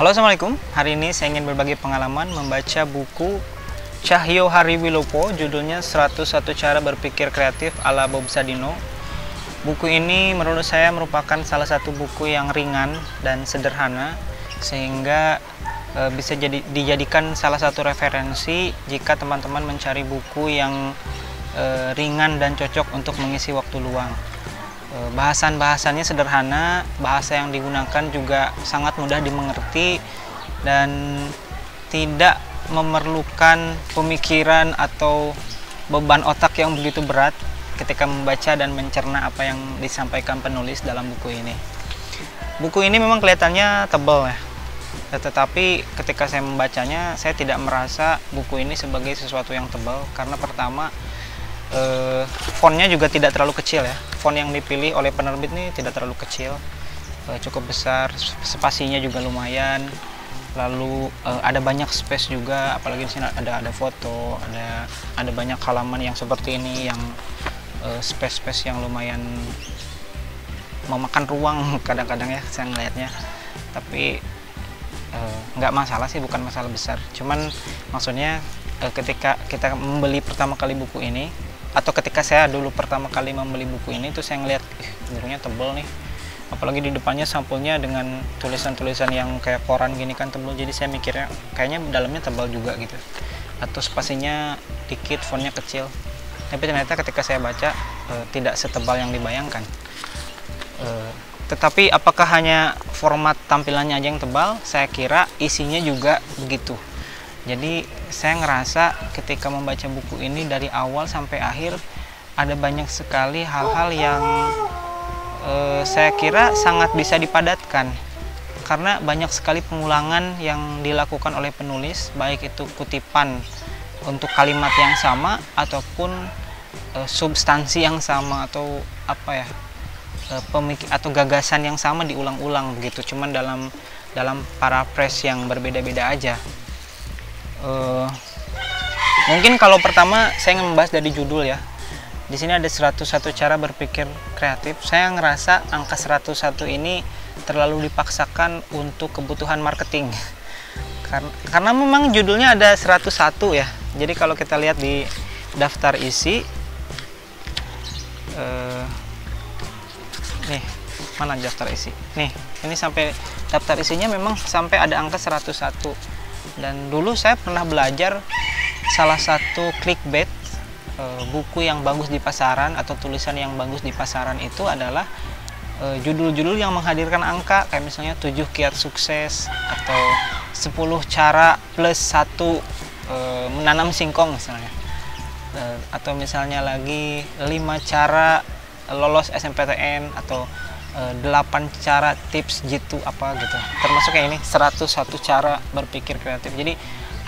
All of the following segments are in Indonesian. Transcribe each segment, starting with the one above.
Halo Assalamualaikum, hari ini saya ingin berbagi pengalaman membaca buku Cahyo Hariwilopo judulnya 101 Cara Berpikir Kreatif ala Bob Sadino Buku ini menurut saya merupakan salah satu buku yang ringan dan sederhana sehingga e, bisa jadi dijadikan salah satu referensi jika teman-teman mencari buku yang e, ringan dan cocok untuk mengisi waktu luang. Eh, bahasan-bahasannya sederhana, bahasa yang digunakan juga sangat mudah dimengerti dan tidak memerlukan pemikiran atau beban otak yang begitu berat ketika membaca dan mencerna apa yang disampaikan penulis dalam buku ini. Buku ini memang kelihatannya tebal ya, tetapi ketika saya membacanya saya tidak merasa buku ini sebagai sesuatu yang tebal karena pertama eh, fontnya juga tidak terlalu kecil ya. Font yang dipilih oleh penerbit ini tidak terlalu kecil. Eh, cukup besar spasinya juga lumayan. Lalu eh, ada banyak space juga apalagi di sini ada ada foto ada ada banyak halaman yang seperti ini yang eh, space space yang lumayan memakan ruang kadang-kadang ya saya ngelihatnya. Tapi nggak masalah sih bukan masalah besar. Cuman maksudnya ketika kita membeli pertama kali buku ini atau ketika saya dulu pertama kali membeli buku ini tuh saya ngeliat ih bukunya tebel nih. Apalagi di depannya sampulnya dengan tulisan-tulisan yang kayak koran gini kan tebel. Jadi saya mikirnya kayaknya dalamnya tebal juga gitu. Atau spasinya dikit fontnya kecil. Tapi ternyata ketika saya baca e, tidak setebal yang dibayangkan. E, tetapi apakah hanya format tampilannya aja yang tebal? Saya kira isinya juga begitu jadi saya ngerasa ketika membaca buku ini dari awal sampai akhir ada banyak sekali hal-hal yang eh, saya kira sangat bisa dipadatkan. Karena banyak sekali pengulangan yang dilakukan oleh penulis baik itu kutipan untuk kalimat yang sama ataupun eh, substansi yang sama atau apa ya eh, pemikir atau gagasan yang sama diulang-ulang begitu. Cuman dalam dalam paraphrase yang berbeda-beda aja uh, mungkin kalau pertama saya ingin membahas dari judul ya. Di sini ada 101 cara berpikir kreatif. Saya ngerasa angka 101 ini terlalu dipaksakan untuk kebutuhan marketing. Karena, karena memang judulnya ada 101 ya. Jadi kalau kita lihat di daftar isi uh, nih mana daftar isi? Nih ini sampai daftar isinya memang sampai ada angka 101 dan dulu saya pernah belajar salah satu clickbait e, buku yang bagus di pasaran atau tulisan yang bagus di pasaran itu adalah e, judul-judul yang menghadirkan angka kayak misalnya 7 kiat sukses atau 10 cara plus satu e, menanam singkong misalnya. Atau misalnya lagi 5 cara lolos SMPTN atau 8 eh, cara tips jitu apa gitu. Termasuk kayak ini 101 cara berpikir kreatif. Jadi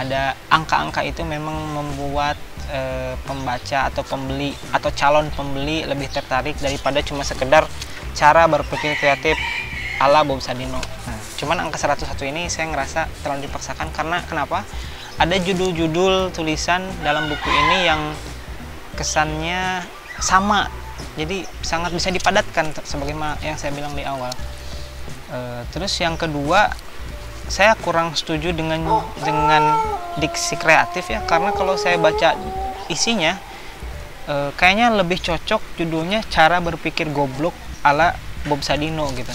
ada angka-angka itu memang membuat e, pembaca atau pembeli atau calon pembeli lebih tertarik daripada cuma sekedar cara berpikir kreatif ala Bob Sadino. Nah, cuman angka 101 ini saya ngerasa terlalu dipaksakan karena kenapa? Ada judul-judul tulisan dalam buku ini yang kesannya sama jadi sangat bisa dipadatkan sebagaimana yang saya bilang di awal. E, terus yang kedua saya kurang setuju dengan dengan diksi kreatif ya karena kalau saya baca isinya e, kayaknya lebih cocok judulnya cara berpikir goblok ala Bob Sadino gitu.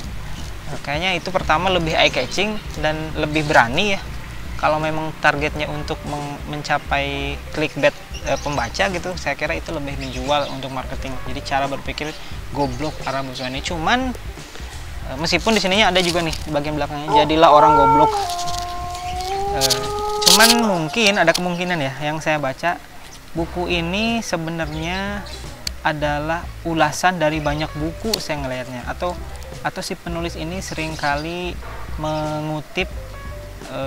E, kayaknya itu pertama lebih eye catching dan lebih berani ya kalau memang targetnya untuk mencapai clickbait e, pembaca gitu saya kira itu lebih menjual untuk marketing. Jadi cara berpikir goblok para musuh ini. Cuman e, meskipun di sininya ada juga nih di bagian belakangnya jadilah orang goblok. E, cuman mungkin ada kemungkinan ya yang saya baca buku ini sebenarnya adalah ulasan dari banyak buku saya ngelihatnya. Atau atau si penulis ini sering kali mengutip e,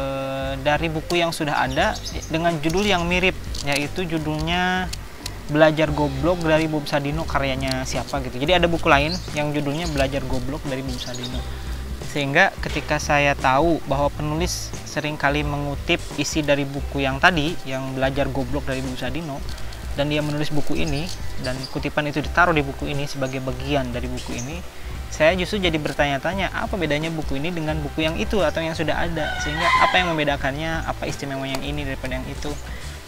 dari buku yang sudah ada dengan judul yang mirip yaitu judulnya Belajar Goblok dari Bob Sadino karyanya siapa gitu. Jadi ada buku lain yang judulnya Belajar Goblok dari Bob Sadino. Sehingga ketika saya tahu bahwa penulis sering kali mengutip isi dari buku yang tadi yang Belajar Goblok dari Bob Sadino dan dia menulis buku ini, dan kutipan itu ditaruh di buku ini sebagai bagian dari buku ini saya justru jadi bertanya-tanya apa bedanya buku ini dengan buku yang itu atau yang sudah ada? Sehingga apa yang membedakannya? Apa istimewa yang ini daripada yang itu?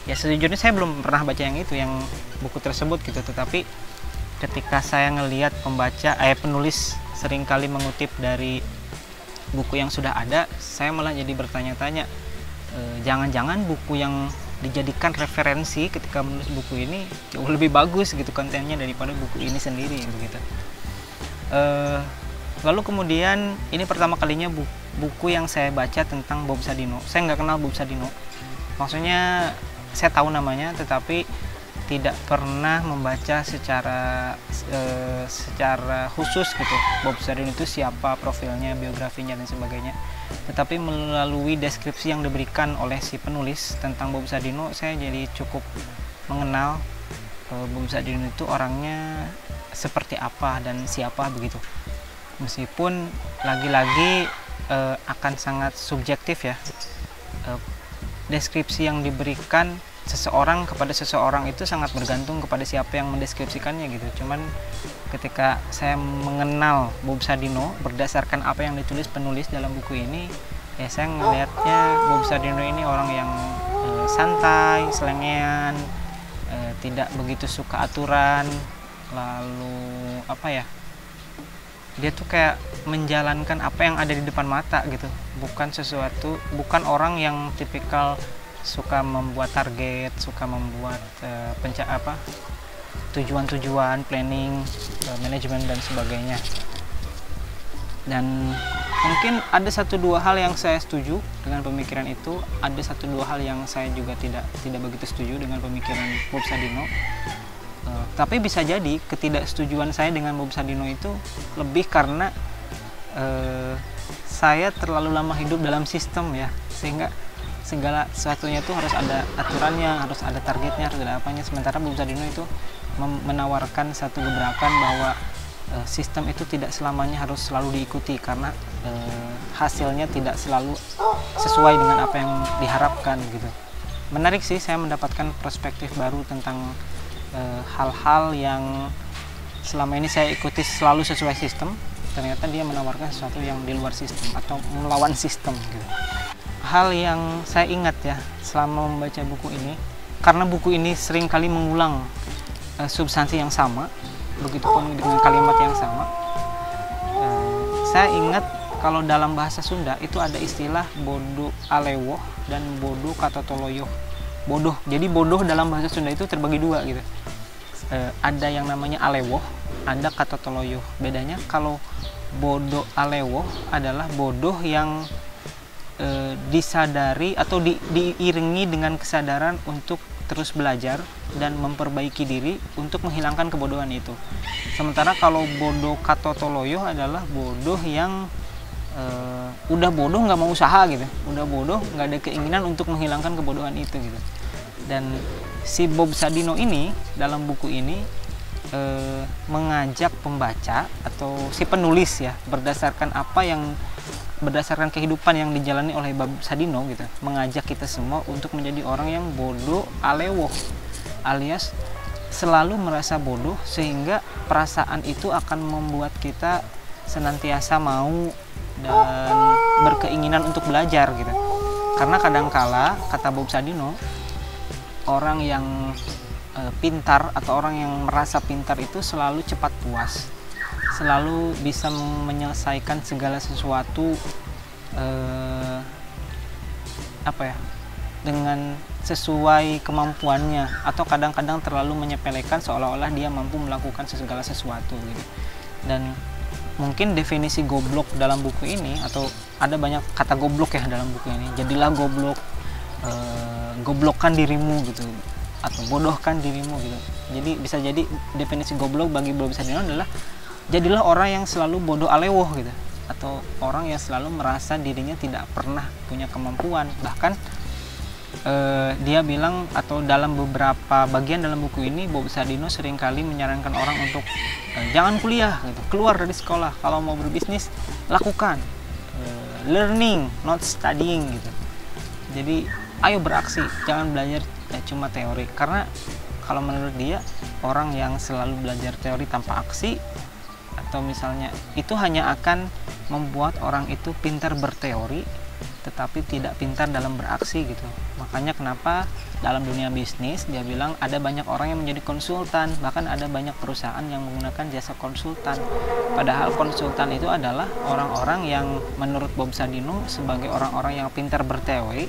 Ya sejujurnya saya belum pernah baca yang itu yang buku tersebut gitu. Tetapi ketika saya ngelihat pembaca eh penulis sering kali mengutip dari buku yang sudah ada saya malah jadi bertanya-tanya e, jangan-jangan buku yang dijadikan referensi ketika menulis buku ini jauh lebih bagus gitu kontennya daripada buku ini sendiri begitu. Uh, lalu kemudian ini pertama kalinya buku, yang saya baca tentang Bob Sadino. Saya nggak kenal Bob Sadino. Maksudnya saya tahu namanya tetapi tidak pernah membaca secara uh, secara khusus gitu Bob Sadino itu siapa profilnya biografinya dan sebagainya tetapi melalui deskripsi yang diberikan oleh si penulis tentang Bob Sadino saya jadi cukup mengenal uh, Bob Sadino itu orangnya seperti apa dan siapa begitu. Meskipun lagi-lagi uh, akan sangat subjektif ya. Uh, deskripsi yang diberikan seseorang kepada seseorang itu sangat bergantung kepada siapa yang mendeskripsikannya gitu. Cuman ketika saya mengenal Bob Sadino berdasarkan apa yang ditulis penulis dalam buku ini ya saya melihatnya Bob Sadino ini orang yang uh, santai selengean uh, tidak begitu suka aturan lalu apa ya dia tuh kayak menjalankan apa yang ada di depan mata gitu. Bukan sesuatu bukan orang yang tipikal suka membuat target suka membuat uh, penca apa tujuan-tujuan planning uh, manajemen dan sebagainya. Dan mungkin ada satu dua hal yang saya setuju dengan pemikiran itu ada satu dua hal yang saya juga tidak tidak begitu setuju dengan pemikiran Bob Sadino. Uh, tapi bisa jadi ketidaksetujuan saya dengan Bob Sadino itu lebih karena uh, saya terlalu lama hidup dalam sistem ya sehingga segala sesuatunya itu harus ada aturannya harus ada targetnya harus ada apanya. Sementara Bob Sadino itu menawarkan satu gebrakan bahwa uh, sistem itu tidak selamanya harus selalu diikuti karena uh, hasilnya tidak selalu sesuai dengan apa yang diharapkan gitu. Menarik sih saya mendapatkan perspektif baru tentang Eh, hal-hal e, yang selama ini saya ikuti selalu sesuai sistem. Ternyata dia menawarkan sesuatu yang di luar sistem atau melawan sistem gitu. Hal yang saya ingat ya selama membaca buku ini. Karena buku ini sering kali mengulang e, substansi yang sama begitupun dengan kalimat yang sama. E, saya ingat kalau dalam bahasa Sunda itu ada istilah bodoh alewo dan bodoh katotoloyo bodoh. Jadi bodoh dalam bahasa Sunda itu terbagi dua gitu. E, ada yang namanya alewoh ada kata toloyo bedanya kalau bodoh alewoh adalah bodoh yang e, disadari atau di, diiringi dengan kesadaran untuk terus belajar dan memperbaiki diri untuk menghilangkan kebodohan itu. Sementara kalau bodoh katotoloyo adalah bodoh yang uh, udah bodoh nggak mau usaha gitu. Udah bodoh nggak ada keinginan untuk menghilangkan kebodohan itu gitu. Dan si Bob Sadino ini dalam buku ini uh, mengajak pembaca atau si penulis ya berdasarkan apa yang berdasarkan kehidupan yang dijalani oleh Bob Sadino gitu mengajak kita semua untuk menjadi orang yang bodoh alewo alias selalu merasa bodoh sehingga perasaan itu akan membuat kita senantiasa mau dan berkeinginan untuk belajar gitu. Karena kadangkala kata Bob Sadino orang yang e, pintar atau orang yang merasa pintar itu selalu cepat puas selalu bisa menyelesaikan segala sesuatu e, apa ya dengan sesuai kemampuannya atau kadang-kadang terlalu menyepelekan seolah-olah dia mampu melakukan segala sesuatu gitu. Dan mungkin definisi goblok dalam buku ini atau ada banyak kata goblok ya dalam buku ini jadilah goblok e, goblokkan dirimu gitu atau bodohkan dirimu gitu. Jadi bisa jadi definisi goblok bagi Bob Sadino adalah jadilah orang yang selalu bodoh alewoh gitu atau orang yang selalu merasa dirinya tidak pernah punya kemampuan. Bahkan uh, dia bilang atau dalam beberapa bagian dalam buku ini Bob Sadino sering kali menyarankan orang untuk uh, jangan kuliah gitu. Keluar dari sekolah. Kalau mau berbisnis lakukan uh, learning not studying gitu. Jadi ayo beraksi. Jangan belajar ya, cuma teori. Karena kalau menurut dia orang yang selalu belajar teori tanpa aksi atau misalnya itu hanya akan membuat orang itu pintar berteori tetapi tidak pintar dalam beraksi gitu. Makanya kenapa dalam dunia bisnis dia bilang ada banyak orang yang menjadi konsultan bahkan ada banyak perusahaan yang menggunakan jasa konsultan. Padahal konsultan itu adalah orang-orang yang menurut Bob Sadino sebagai orang-orang yang pintar berteori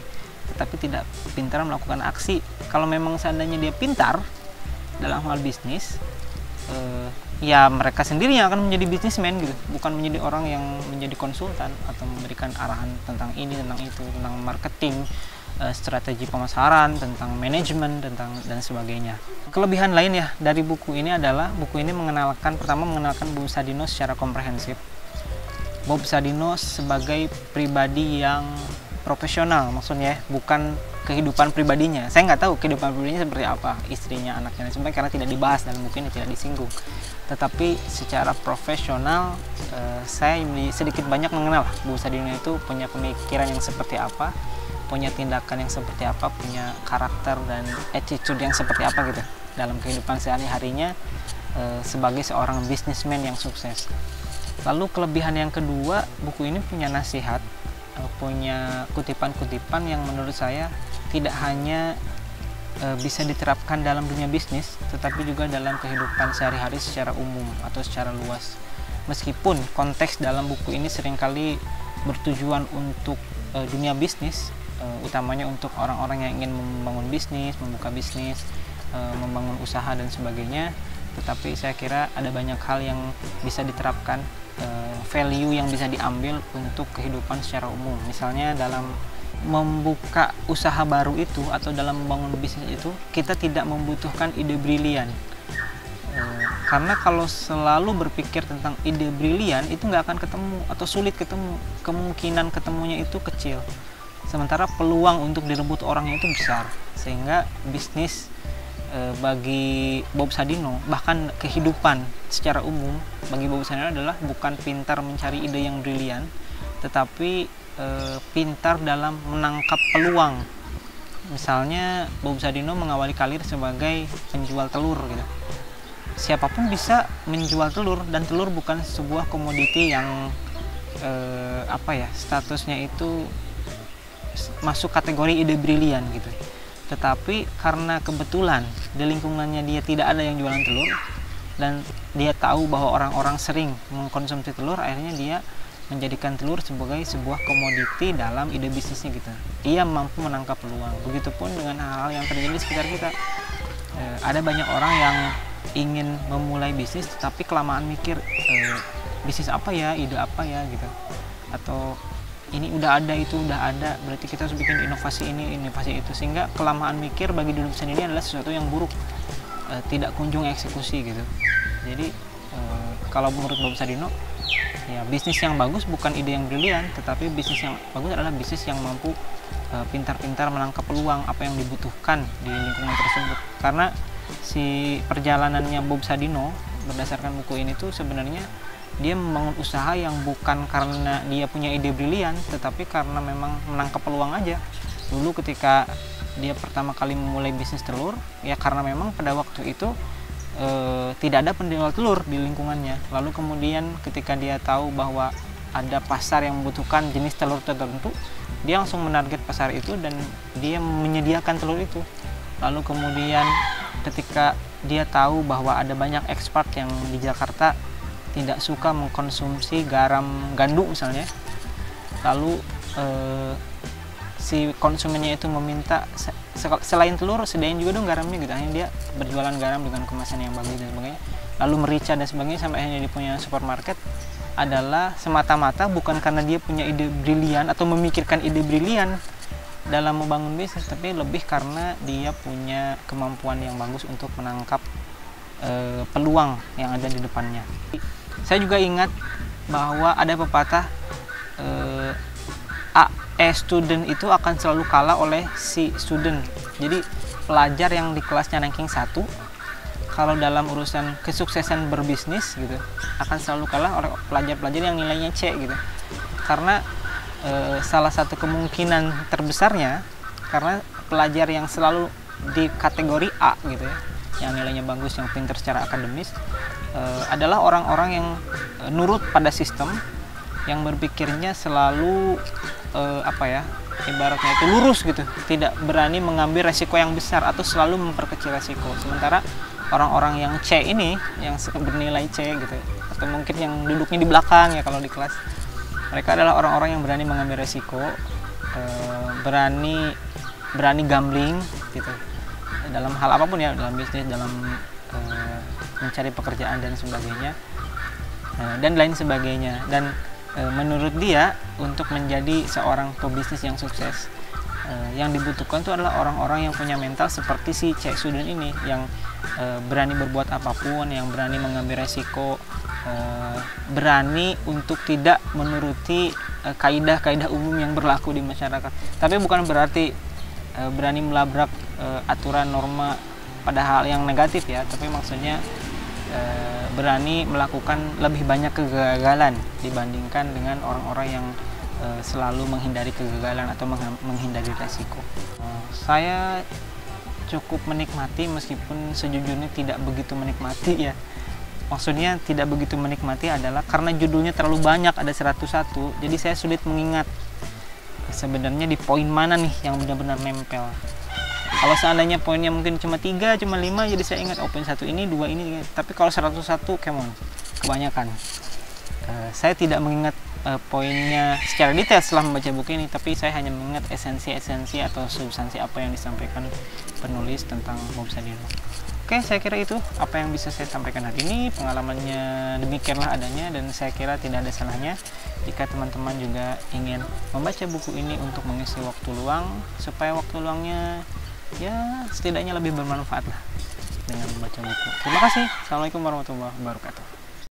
tetapi tidak pintar melakukan aksi. Kalau memang seandainya dia pintar dalam hal bisnis eh, ya mereka sendiri yang akan menjadi bisnismen gitu. Bukan menjadi orang yang menjadi konsultan atau memberikan arahan tentang ini tentang itu tentang marketing eh, strategi pemasaran tentang manajemen tentang dan sebagainya. Kelebihan lain ya dari buku ini adalah buku ini mengenalkan pertama mengenalkan Bob Sadino secara komprehensif. Bob Sadino sebagai pribadi yang profesional maksudnya bukan kehidupan pribadinya. Saya nggak tahu kehidupan pribadinya seperti apa istrinya anaknya sebenarnya karena tidak dibahas buku ini tidak disinggung. Tetapi secara profesional eh, saya sedikit banyak mengenal Bu Sadino itu punya pemikiran yang seperti apa punya tindakan yang seperti apa punya karakter dan attitude yang seperti apa gitu dalam kehidupan sehari-harinya eh, sebagai seorang bisnismen yang sukses. Lalu kelebihan yang kedua buku ini punya nasihat uh, punya kutipan-kutipan yang menurut saya tidak hanya uh, bisa diterapkan dalam dunia bisnis, tetapi juga dalam kehidupan sehari-hari secara umum atau secara luas. Meskipun konteks dalam buku ini sering kali bertujuan untuk uh, dunia bisnis, uh, utamanya untuk orang-orang yang ingin membangun bisnis, membuka bisnis, membangun usaha dan sebagainya. Tetapi saya kira ada banyak hal yang bisa diterapkan value yang bisa diambil untuk kehidupan secara umum. Misalnya dalam membuka usaha baru itu atau dalam membangun bisnis itu kita tidak membutuhkan ide brilian. Uh, karena kalau selalu berpikir tentang ide brilian itu nggak akan ketemu atau sulit ketemu. Kemungkinan ketemunya itu kecil. Sementara peluang untuk direbut orangnya itu besar. Sehingga bisnis Eh, bagi Bob Sadino bahkan kehidupan secara umum bagi Bob Sadino adalah bukan pintar mencari ide yang brilian tetapi e, pintar dalam menangkap peluang. Misalnya Bob Sadino mengawali karir sebagai penjual telur gitu. Siapa pun bisa menjual telur dan telur bukan sebuah komoditi yang e, apa ya statusnya itu masuk kategori ide brilian gitu. Tetapi karena kebetulan di lingkungannya dia tidak ada yang jualan telur dan dia tahu bahwa orang-orang sering mengkonsumsi telur akhirnya dia menjadikan telur sebagai sebuah komoditi dalam ide bisnisnya gitu dia mampu menangkap peluang. Begitupun dengan hal-hal yang terjadi di sekitar kita. E, ada banyak orang yang ingin memulai bisnis tapi kelamaan mikir e, bisnis apa ya ide apa ya gitu. Atau ini udah ada itu udah ada berarti kita harus bikin inovasi ini inovasi itu. Sehingga kelamaan mikir bagi dunia desain ini adalah sesuatu yang buruk. E, tidak kunjung eksekusi gitu. Jadi e, kalau menurut Bob Sadino ya bisnis yang bagus bukan ide yang brilian tetapi bisnis yang bagus adalah bisnis yang mampu eh, pintar-pintar menangkap peluang apa yang dibutuhkan di lingkungan tersebut. Karena si perjalanannya Bob Sadino berdasarkan buku ini tuh sebenarnya dia membangun usaha yang bukan karena dia punya ide brilian tetapi karena memang menangkap peluang aja. Dulu ketika dia pertama kali memulai bisnis telur ya karena memang pada waktu itu e, tidak ada penjual telur di lingkungannya. Lalu kemudian ketika dia tahu bahwa ada pasar yang membutuhkan jenis telur tertentu dia langsung menarget pasar itu dan dia menyediakan telur itu. Lalu kemudian ketika dia tahu bahwa ada banyak ekspor yang di Jakarta tidak suka mengkonsumsi garam gandum misalnya lalu eh, si konsumennya itu meminta selain telur sediain juga dong garamnya gitu. Akhirnya dia berjualan garam dengan kemasan yang bagus dan sebagainya. Lalu merica dan sebagainya sampai akhirnya dia punya supermarket adalah semata-mata bukan karena dia punya ide brilian atau memikirkan ide brilian dalam membangun bisnis tapi lebih karena dia punya kemampuan yang bagus untuk menangkap e, peluang yang ada di depannya. Saya juga ingat bahwa ada pepatah eh, A E student itu akan selalu kalah oleh si student. Jadi pelajar yang di kelasnya ranking 1 kalau dalam urusan kesuksesan berbisnis gitu akan selalu kalah oleh pelajar-pelajar yang nilainya C gitu. Karena e, salah satu kemungkinan terbesarnya karena pelajar yang selalu di kategori A gitu ya yang nilainya bagus yang pinter secara akademis uh, adalah orang-orang yang uh, nurut pada sistem yang berpikirnya selalu uh, apa ya ibaratnya itu lurus gitu. Tidak berani mengambil resiko yang besar atau selalu memperkecil resiko. Sementara orang-orang yang C ini yang bernilai C gitu atau mungkin yang duduknya di belakang ya kalau di kelas mereka adalah orang-orang yang berani mengambil resiko eh, berani berani gambling gitu. Dalam hal apa pun ya dalam bisnis dalam eh, mencari pekerjaan dan sebagainya dan lain sebagainya. Dan menurut dia untuk menjadi seorang pebisnis yang sukses yang dibutuhkan itu adalah orang-orang yang punya mental seperti si Cek Sudun ini yang berani berbuat apa pun yang berani mengambil resiko Eh, berani untuk tidak menuruti kaidah-kaidah umum yang berlaku di masyarakat. Tapi bukan berarti berani melabrak aturan norma pada hal yang negatif ya, tapi maksudnya uh, berani melakukan lebih banyak kegagalan dibandingkan dengan orang-orang yang uh, selalu menghindari kegagalan atau menghindari resiko. Uh, saya cukup menikmati meskipun sejujurnya tidak begitu menikmati ya maksudnya tidak begitu menikmati adalah karena judulnya terlalu banyak ada 101 jadi saya sulit mengingat sebenarnya di poin mana nih yang benar-benar nempel kalau seandainya poinnya mungkin cuma tiga cuma lima jadi saya ingat oh poin satu ini dua ini tapi kalau 101 kemon kebanyakan. Uh, saya tidak mengingat uh, poinnya secara detail setelah membaca buku ini tapi saya hanya mengingat esensi-esensi atau substansi apa yang disampaikan penulis tentang Bob Sadino Oke, saya kira itu apa yang bisa saya sampaikan hari ini. Pengalamannya demikianlah adanya dan saya kira tidak ada salahnya jika teman-teman juga ingin membaca buku ini untuk mengisi waktu luang supaya waktu luangnya ya setidaknya lebih bermanfaat lah dengan membaca buku. Terima kasih. Assalamualaikum warahmatullahi wabarakatuh.